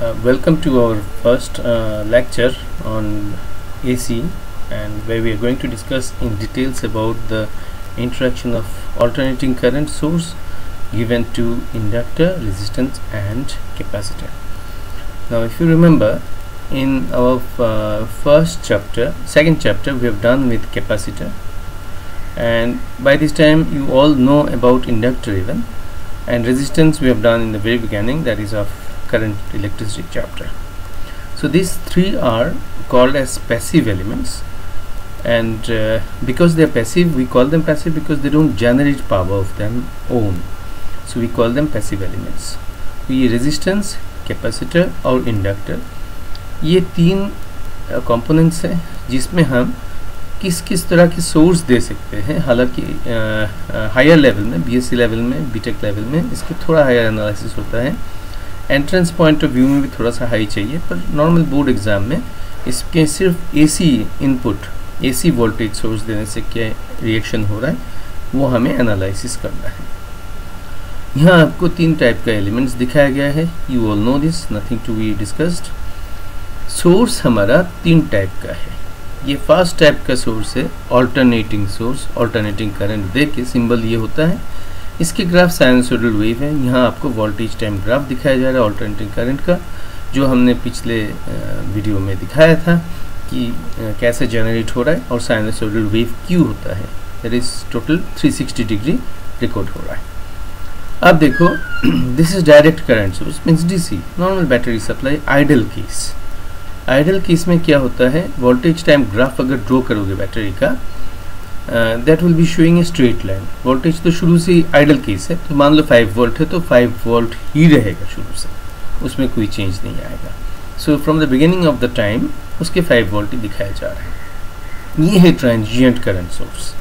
Uh, welcome to our first uh, lecture on AC and where we are going to discuss in details about the interaction of alternating current source given to inductor, resistance and capacitor. Now if you remember in our uh, first chapter, second chapter we have done with capacitor and by this time you all know about inductor even and resistance we have done in the very beginning that is of current electricity chapter so these three are called as passive elements and uh, because they are passive we call them passive because they don't generate power of them own so we call them passive elements ये resistance capacitor और inductor ये तीन components हैं जिसमें हम किस किस तरह की सोर्स दे सकते हैं हालाँकि हायर लेवल में बीएससी लेवल में बीटेक लेवल में इसके थोड़ा हायर एनालिसिस होता है एंट्रेंस पॉइंट ऑफ़ व्यू में भी थोड़ा सा हाई चाहिए, पर नॉर्मल बोर्ड एग्ज़ाम में इसके सिर्फ़ AC input AC voltage source देने से क्या रिएक्शन हो रहा है, वो हमें एनालिसिस करना है। यहाँ आपको तीन टाइप का एलिमेंट्स दिखाया गया है। You all know this nothing to be discussed source हमारा तीन टाइप का है। ये फ़र्स्ट टाइप का सोर्स है ऑल्टरनेटिंग सोर्स ऑल्टरनेटिंग करंट देख के सिंबल ये होता है। इसके ग्राफ साइनसोडल वेव है। यहाँ आपको वोल्टेज टाइम ग्राफ दिखाया जा रहा है ऑल्टरनेटिंग करंट का, जो हमने पिछले वीडियो में दिखाया था कि कैसे जनरेट हो रहा है और साइनसोडल वेव क्यों होता है। That is total 360 degree record हो रहा है। अब देखो this is direct current source means DC normal battery supply ideal case ideal case में क्या होता है? वोल्टेज टाइम ग्राफ अगर ड्रॉ करोगे बैटरी का that will be showing a straight line voltage तो शुरू से आइडल केस है तो मान लो 5 वोल्ट है तो 5 वोल्ट ही रहेगा शुरू से। उसमें कोई चेंज नहीं आएगा। So from the beginning of the time उसके 5 वोल्ट ही दिखाया जा रहा है। ये है ट्रांजिएंट करंट सोर्स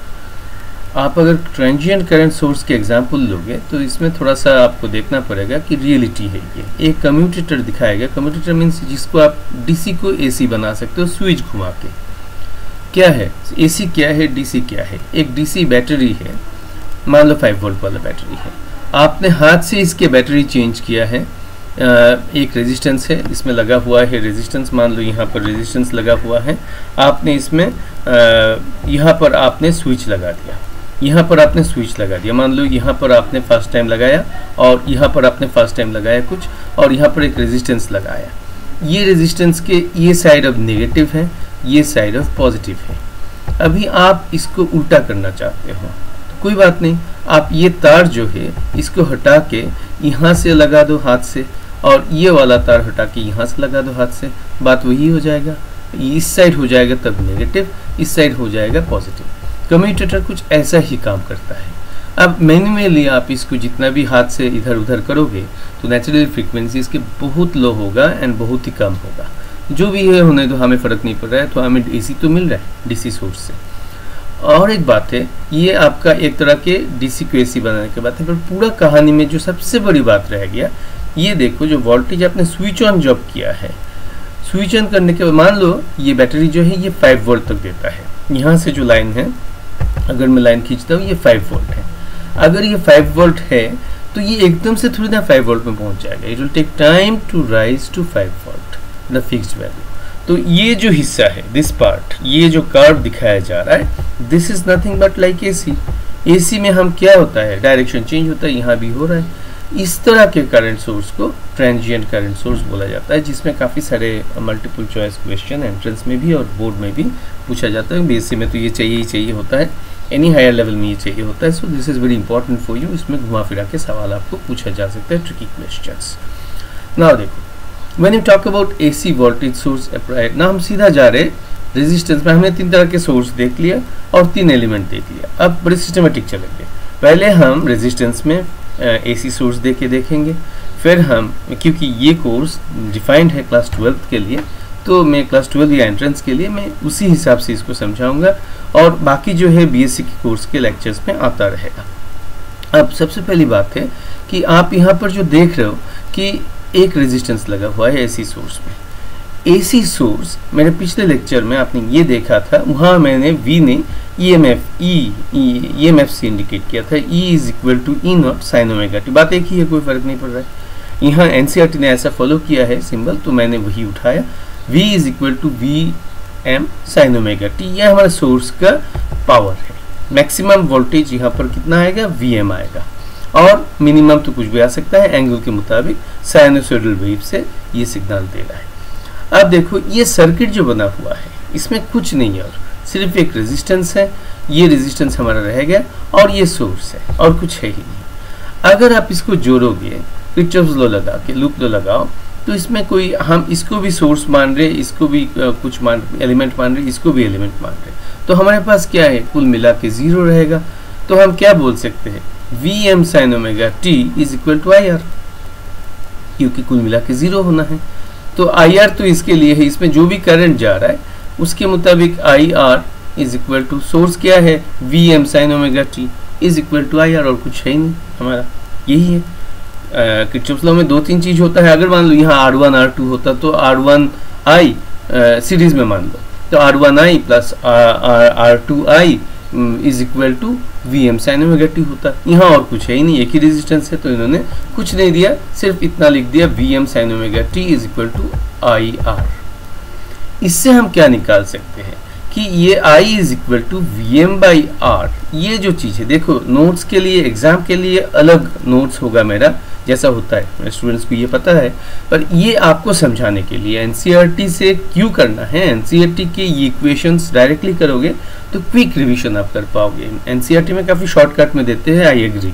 आप अगर ट्रांजिएंट करंट सोर्स के एग्ज़ाम्पल लोगे तो इसमें थोड़ा सा आपको देखना पड़ेगा कि रियलिटी है ये। एक कम्यूटेटर दिखाएगा कम्यूटेटर मीन्स जिसको आप डीसी को एसी बना सकते हो स्विच घुमा के। क्या है? एसी क्या है? डीसी क्या है? एक डीसी बैटरी है। मान लो फाइव वोल्ट वाला बैटरी है। आपने हाथ से इसके बैटरी चेंज किया है। एक रेजिस्टेंस है। इसमें लगा हुआ है रेजिस्टेंस मान लो यहाँ पर रेजिस्टेंस लगा हुआ है। आपने इसमें यहाँ पर आपने स्विच लगा दिया। यहाँ पर आपने स्विच लगा दिया। मान लो यहाँ पर आपने फ़र्स्ट टाइम लगाया और यहाँ पर आपने फ़र्स्ट टाइम लगाया कुछ और यहाँ पर एक रेजिस्टेंस लगाया। ये रेजिस्टेंस के ये साइड अब नेगेटिव है, ये साइड ऑफ़ पॉजिटिव है। अभी आप इसको उल्टा करना चाहते हो तो कोई बात नहीं। आप ये तार जो है, इसको हटा के यहाँ से लगा दो हाथ से, और ये वाला तार हटा के यहाँ से लगा दो हाथ से। बात वही हो जाएगा। इस साइड हो जाएगा तब नेगेटिव इस साइड हो जाएगा पॉजिटिव कम्यूटेटर कुछ ऐसा ही काम करता है। अब मैनुअली आप इसको जितना भी हाथ से इधर उधर करोगे तो नेचुरल फ्रिक्वेंसी इसके बहुत लो होगा एंड बहुत ही कम होगा। जो भी है, होने तो हमें फ़र्क नहीं पड़ रहा है तो हमें डीसी तो मिल रहा है डीसी सोर्स से। और एक बात है, ये आपका एक तरह के डीसी को एसी बनाने के बात है पर पूरा कहानी में जो सबसे बड़ी बात रह गया, ये देखो जो वोल्टेज आपने स्विच ऑन जॉब किया है। स्विच ऑन करने के बाद, मान लो, ये बैटरी जो है, ये 5 वोल्ट तक देता है। यहाँ से जो लाइन है, अगर मैं लाइन खींचता हूँ, ये 5 वोल्ट है। अगर ये 5 वोल्ट है तो ये एकदम से थोड़ी ना 5 वोल्ट में पहुँच जाएगा। It will take time to rise to 5 volt the fixed value तो ये जो हिस्सा है दिस पार्ट ये जो कर्व दिखाया जा रहा है this is nothing but like AC AC में हम क्या होता है? डायरेक्शन चेंज होता है, यहाँ भी हो रहा है। इस तरह के करंट सोर्स को ट्रांजिएंट करंट सोर्स बोला जाता है, जिसमें काफ़ी सारे मल्टीपल चॉइस क्वेश्चन एंट्रेंस में भी और बोर्ड में भी पूछा जाता है। बीएससी में तो ये चाहिए ही चाहिए होता है। एनी हायर लेवल में ये चाहिए होता है। So this is very important for you इसमें घुमा फिरा के सवाल आपको पूछा जा सकता है ट्रिकी क्वेश्चन ना देखो when you talk about A C voltage source applied ना हम सीधा जा रहे रेजिस्टेंस में, हमने तीन तरह के सोर्स देख लिया और तीन एलिमेंट देख लिया अब बड़े सिस्टमेटिक चलेंगे। पहले हम रेजिस्टेंस में ए सी सोर्स दे के देखेंगे। फिर हम, क्योंकि ये कोर्स डिफाइंड है क्लास ट्वेल्थ के लिए तो मैं क्लास ट्वेल्व या एंट्रेंस के लिए मैं उसी हिसाब से इसको समझाऊँगा और बाकी जो है बीएससी के कोर्स के लेक्चर्स में आता रहेगा। अब सबसे पहली बात है कि आप यहाँ पर जो देख रहे हो कि एक रेजिस्टेंस लगा हुआ है एसी सोर्स में। एसी सोर्स मेरे पिछले लेक्चर में आपने ये देखा था, वहाँ मैंने वी ने E M F E M F से इंडिकेट किया था E is equal to E nought sine omega T बात एक ही है, कोई फ़र्क नहीं पड़ रहा है। यहाँ एनसीईआरटी ने ऐसा फॉलो किया है सिंबल तो मैंने वही उठाया। V is equal to V M sine omega T यह हमारा सोर्स का पावर है। मैक्सिमम वोल्टेज यहाँ पर कितना आएगा? वी एम आएगा। और मिनिमम तो कुछ भी आ सकता है एंगल के मुताबिक साइनोसोडल वेव से ये सिग्नल दे रहा है। अब देखो, ये सर्किट जो बना हुआ है, इसमें कुछ नहीं है और सिर्फ़ एक रेजिस्टेंस है। ये रेजिस्टेंस हमारा रह गया और ये सोर्स है और कुछ है ही नहीं। अगर आप इसको जोड़ोगे पिक्चर्स लो लगा के लूप लो लगाओ तो इसमें कोई, हम इसको भी सोर्स मान रहे, इसको भी कुछ मान एलिमेंट मान रहे, इसको भी एलिमेंट मान रहे। तो हमारे पास क्या है? कुल मिला के ज़ीरो रहेगा। तो हम क्या बोल सकते हैं? V M sine omega T is equal to I R क्योंकि कुल मिला के ज़ीरो होना है। तो आई आर तो इसके लिए है, इसमें जो भी करंट जा रहा है, उसके मुताबिक I R is equal to source क्या है? V M sine omega T is equal to I R और कुछ है ही नहीं हमारा। यही है। किचप्स लॉ में दो तीन चीज़ होता है। अगर मान लो यहाँ आर वन आर टू होता तो आर वन आई सीरीज़ में मान लो। तो R one I plus R two I is equal to V M sine omega होता। यहाँ और कुछ है ही नहीं, एक ही रेजिस्टेंस है तो इन्होंने कुछ नहीं दिया, सिर्फ़ इतना लिख दिया V M sine omega T is equal to I R इससे हम क्या निकाल सकते हैं कि ये I is equal to V M by R ये जो चीज़ है, देखो नोट्स के लिए एग्ज़ाम के लिए अलग नोट्स होगा मेरा। जैसा होता है। स्टूडेंट्स को ये पता है। पर ये आपको समझाने के लिए एनसीईआरटी e से क्यों करना है? एनसीईआरटी e के ये इक्वेशंस डायरेक्टली करोगे तो क्विक रिवीजन आप कर पाओगे। एनसीईआरटी e में काफ़ी शॉर्टकट में देते हैं आई एग्री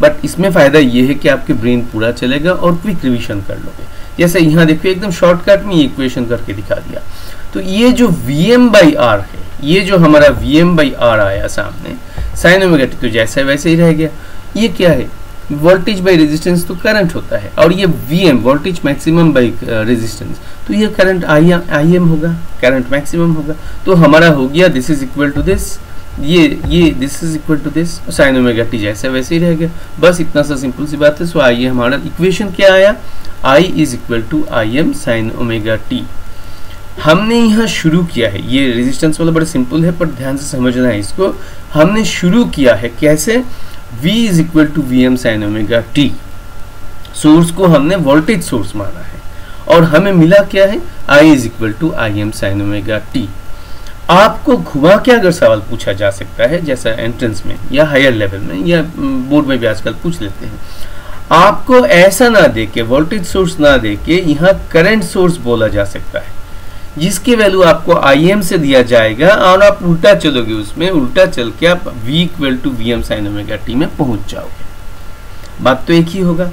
बट इसमें फ़ायदा ये है कि आपके ब्रेन पूरा चलेगा और क्विक रिविजन कर लोगे। जैसे यहाँ देखिए, एकदम शॉर्टकट में ये इक्वेशन करके दिखा दिया। तो ये जो वी एम बाई आर है, ये जो हमारा वी एम बाई आर आया सामने साइन तो जैसा वैसे ही रह गया। ये क्या है? वोल्टेज बाई रेजिस्टेंस तो करंट होता है, और ये V M voltage maximum by resistance तो ये करंट आई आई एम होगा करंट मैक्सिमम होगा तो हमारा हो गया this is equal to this ये ये this is equal to this sine omega t जैसे वैसे ही रह गया, बस इतना सा सिंपल सी बात है सो आइए हमारा इक्वेशन क्या आया? I is equal to I M sine omega t हमने यहाँ शुरू किया है, ये रेजिस्टेंस वाला बड़ा सिंपल है, पर ध्यान से समझना है इसको, हमने शुरू किया है कैसे? V is equal to V M sine omega t source को हमने वोल्टेज सोर्स माना है। और हमें मिला क्या है? I is equal to I M sine omega t आपको घुमा के अगर सवाल पूछा जा सकता है, जैसा एंट्रेंस में या हायर लेवल में, या बोर्ड में भी आजकल पूछ लेते हैं। आपको ऐसा ना दे के वोल्टेज सोर्स ना दे के यहाँ करंट सोर्स बोला जा सकता है। जिसकी वैल्यू आपको आई एम से दिया जाएगा और आप उल्टा चलोगे उसमें, उल्टा चल के आप v equal to V M sine omega t में पहुँच जाओगे। बात तो एक ही होगा।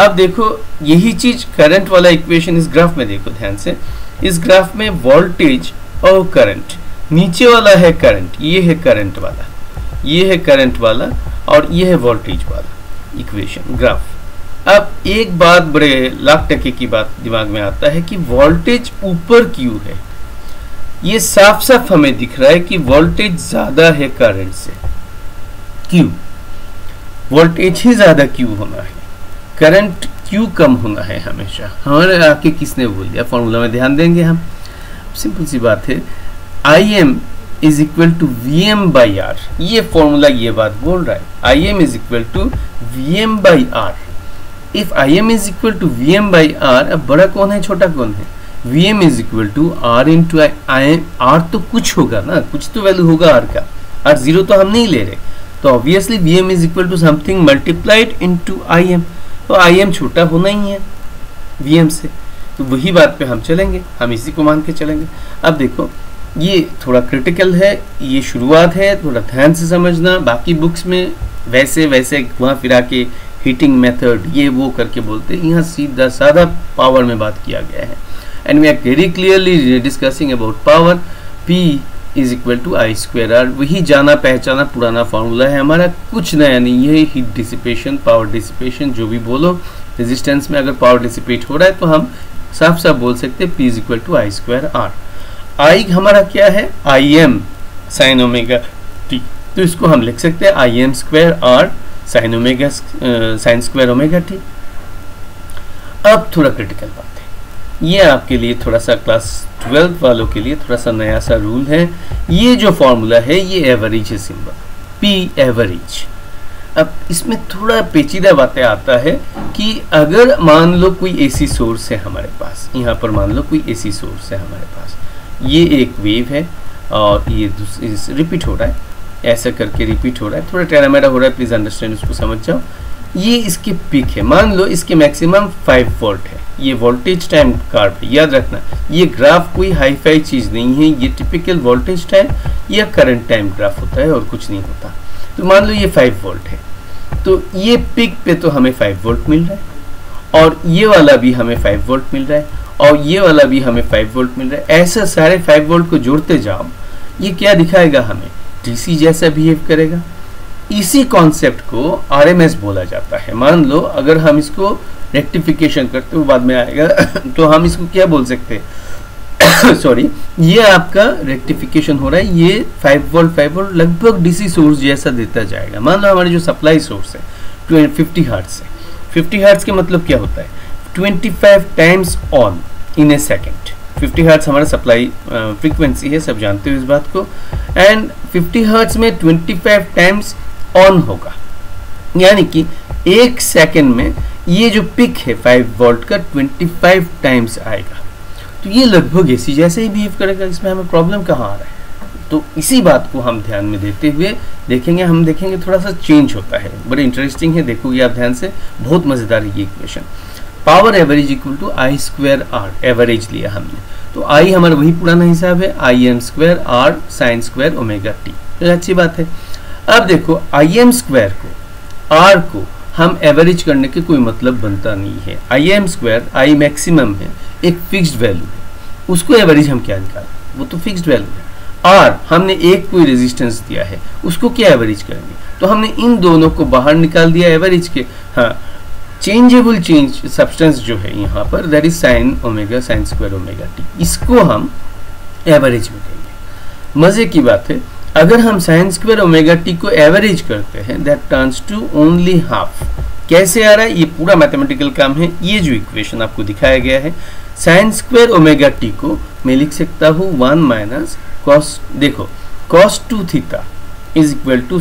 अब देखो, यही चीज़ करंट वाला इक्वेशन इस ग्राफ में देखो ध्यान से। इस ग्राफ में वोल्टेज और करंट नीचे वाला है करंट ये है करंट वाला, ये है करंट वाला और ये है वोल्टेज वाला इक्वेशन ग्राफ अब एक बात बड़े लाख टके की बात दिमाग में आता है कि वोल्टेज ऊपर क्यों है? ये साफ़ साफ़ हमें दिख रहा है कि वोल्टेज ज़्यादा है करंट से। क्यों? वोल्टेज ही ज़्यादा क्यों होना है? करंट क्यों कम होना है हमेशा? हमारे आके किसने बोल दिया? फॉर्मूला में ध्यान देंगे हम। सिंपल सी बात है। I M is equal to V M by R ये फॉर्मूला ये बात बोल रहा है। I M is equal to V M by R if I M is equal to V M by R अब बड़ा कौन है, छोटा कौन है? V M is equal to R into I M R तो कुछ होगा ना? कुछ तो वैल्यू होगा आर का। आर ज़ीरो तो हम नहीं ले रहे। तो obviously V M is equal to something multiplied into I M तो आई एम छोटा होना ही है वी एम से। तो वही बात पे हम चलेंगे। हम इसी को मान के चलेंगे। अब देखो, ये थोड़ा क्रिटिकल है, ये शुरुआत है, थोड़ा ध्यान से समझना। बाकी बुक्स में वैसे वैसे वहाँ फिरा के हीटिंग मेथड ये वो करके बोलते हैं। यहाँ सीधा साधा पावर में बात किया गया है। And we are very clearly discussing about power P is equal to I square R वही जाना पहचाना पुराना फार्मूला है। हमारा कुछ नया नहीं ये हीट डिसिपेशन पावर डिसिपेशन जो भी बोलो रेजिस्टेंस में अगर पावर डिसिपेट हो रहा है तो हम साफ़ साफ़ बोल सकते हैं P is equal to I square R I हमारा क्या है? I M sine omega t तो इसको हम लिख सकते हैं I M square R sine omega sine square omega t अब थोड़ा क्रिटिकल बात है। ये आपके लिए थोड़ा सा क्लास ट्वेल्थ वालों के लिए थोड़ा सा नया सा रूल है। ये जो फॉर्मूला है, ये एवरेज है सिंबल। पी एवरेज अब इसमें थोड़ा पेचीदा बातें आता है कि अगर मान लो कोई एसी सोर्स है हमारे पास, यहाँ पर मान लो कोई एसी सोर्स है हमारे पास, ये एक वेव है और ये रिपीट हो रहा है। ऐसा करके रिपीट हो रहा है। थोड़ा टेरामेरा हो रहा है प्लीज़ अंडरस्टैंड उसको, समझ जाओ। ये इसकी पिक है। मान लो इसके मैक्सिमम 5 वोल्ट है। ये वोल्टेज टाइम कार्व है। याद रखना, ये ग्राफ कोई हाई फाई चीज़ नहीं है। ये टिपिकल वोल्टेज टाइम या करंट टाइम ग्राफ होता है और कुछ नहीं होता। तो मान लो ये 5 वोल्ट है। तो ये पिक पे तो हमें 5 वोल्ट मिल रहा है और ये वाला भी हमें 5 वोल्ट मिल रहा है और ये वाला भी हमें 5 वोल्ट मिल रहा है। ऐसा सारे 5 वोल्ट को जोड़ते जाओ, ये क्या दिखाएगा हमें? डीसी जैसा बिहेव करेगा। इसी कॉन्सेप्ट को आरएमएस बोला जाता है। मान लो, अगर हम इसको रेक्टिफिकेशन करते हुए बाद में आएगा तो हम इसको क्या बोल सकते हैं? सॉरी ये आपका रेक्टिफिकेशन हो रहा है। ये फाइव वोल्ट फाइव वोल्ट लगभग डीसी सोर्स जैसा देता जाएगा। मान लो हमारे जो सप्लाई सोर्स है फिफ्टी हार्ट्स है। फिफ्टी हार्ट्स के मतलब क्या होता है? 25 times on in a second 50 hertz हमारा सप्लाई फ्रीक्वेंसी है, सब जानते हो इस बात को। एंड 50 हर्ट्स में 25 टाइम्स ऑन होगा। यानी कि एक सेकेंड में ये जो पिक है 5 वोल्ट का 25 टाइम्स आएगा। तो ये लगभग ऐसी जैसे ही बिहेव करेगा, इसमें हमें प्रॉब्लम कहाँ आ रहा है? तो इसी बात को हम ध्यान में देते हुए देखेंगे, हम देखेंगे थोड़ा सा चेंज होता है। बड़े इंटरेस्टिंग है देखोगे आप ध्यान से, बहुत मज़ेदार है ये equation power average equal to I square R, average लिया हमने। तो आई हमारा वही पुराना हिसाब है, I M square R sine square omega t. तो अच्छी बात है। अब देखो, आई एम स्क्वायर को, आर को हम एवरेज करने के कोई मतलब बनता नहीं है। I M square, I maximum है, एक फिक्स्ड वैल्यू है। उसको एवरेज हम क्या निकालें, वो तो फिक्स्ड वैल्यू है। आर, हमने एक कोई रेजिस्टेंस दिया है, उसको क्या एवरेज करेंगे? तो हमने इन दोनों को बाहर निकाल दिया एवरेज के। हाँ चेंजेबल चेंज सब्सटेंस जो है यहाँ पर that is sine omega sine square omega t इसको हम एवरेज में कहेंगे। मज़े की बात है, अगर हम साइन स्क्वायर ओमेगा टी को एवरेज करते हैं that turns to only half कैसे आ रहा है? ये पूरा मैथमेटिकल काम है। ये जो इक्वेशन आपको दिखाया गया है साइन स्क्वायर ओमेगा टी को मैं लिख सकता हूँ वन माइनस कॉस देखो cos two theta is equal to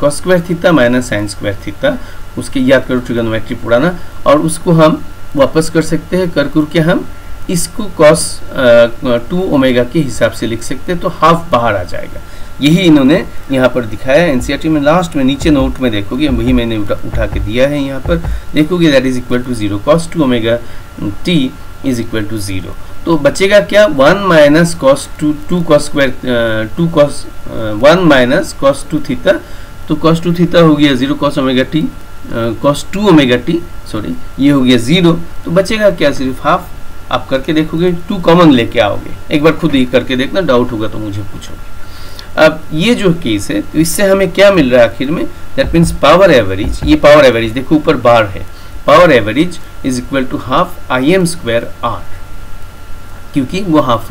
cos square theta minus sine square theta उसके याद करो ट्रिगोनोमेट्री पुराना और उसको हम वापस कर सकते हैं कर कर के हम इसको कॉस टू ओमेगा के हिसाब से लिख सकते हैं तो हाफ़ बाहर आ जाएगा। यही इन्होंने यहाँ पर दिखाया एनसीईआरटी में। लास्ट में नीचे नोट में देखोगे वही मैंने उठा, उठा के दिया है यहाँ पर। देखोगे that is equal to zero cos two omega t is equal to zero तो बचेगा क्या? One minus cos two two cos square two cos one minus cos two theta तो कॉस टू थीटा हो गया zero cos omega t cos two omega t sorry ये हो गया zero तो बचेगा क्या सिर्फ़ हाफ़ आप करके देखोगे टू कॉमन लेके आओगे। एक बार खुद ही करके देखना डाउट होगा तो मुझे पूछोगे। अब ये जो केस है तो इससे हमें क्या मिल रहा है आखिर में? दैट मीन्स पावर एवरेज ये पावर एवरेज देखो ऊपर बार है। Power average is equal to half I M square R क्योंकि वो हाफ़